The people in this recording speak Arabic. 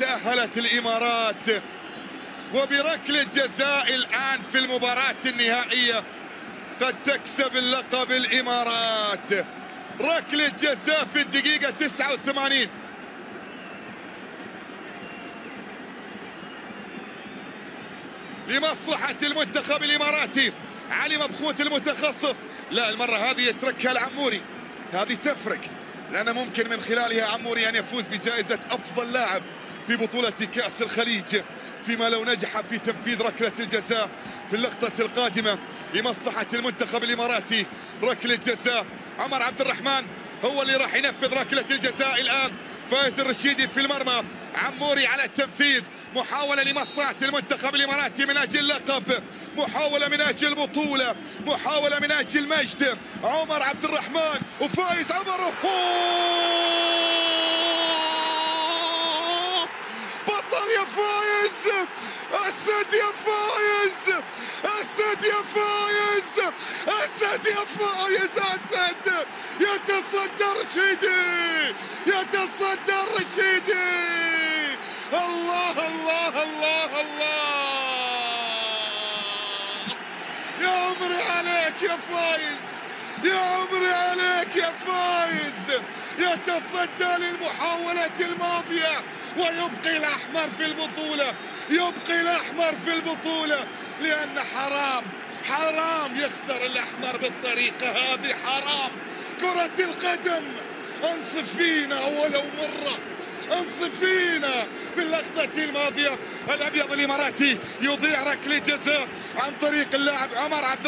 تأهلت الإمارات. وبركلة جزاء الآن في المباراة النهائية قد تكسب اللقب الإمارات. ركلة جزاء في الدقيقة 89 لمصلحة المنتخب الإماراتي علي مبخوت المتخصص. لا المرة هذه يتركها العموري هذه تفرق لأن ممكن من خلالها عموري أن يفوز بجائزة أفضل لاعب. في بطولة كأس الخليج فيما لو نجح في تنفيذ ركلة الجزاء في اللقطة القادمة لمصلحة المنتخب الإماراتي. ركلة جزاء عمر عبد الرحمن هو اللي راح ينفذ ركلة الجزاء الآن. فايز الرشيدي في المرمى عموري على التنفيذ. محاولة لمصلحة المنتخب الإماراتي من أجل لقب محاولة من أجل بطولة محاولة من أجل مجد. عمر عبد الرحمن وفايز عمر بطل يا فايز! أسد يا فايز! أسد يا فايز! أسد يا فايز! أسد! يتصدى رشيدي! يتصدى الرشيدي الله الله الله الله! يا عمري عليك يا فايز! يا عمري عليك يا فايز! يتصدى للمحاولة الماضية ويبقي الأحمر في البطولة يبقي الأحمر في البطولة لأن حرام حرام يخسر الأحمر بالطريقة هذه حرام. كرة القدم انصف فينا ولو مرة انصف فينا في اللقطة الماضية. الأبيض الإماراتي يضيع ركلة جزاء عن طريق اللاعب عمر عبد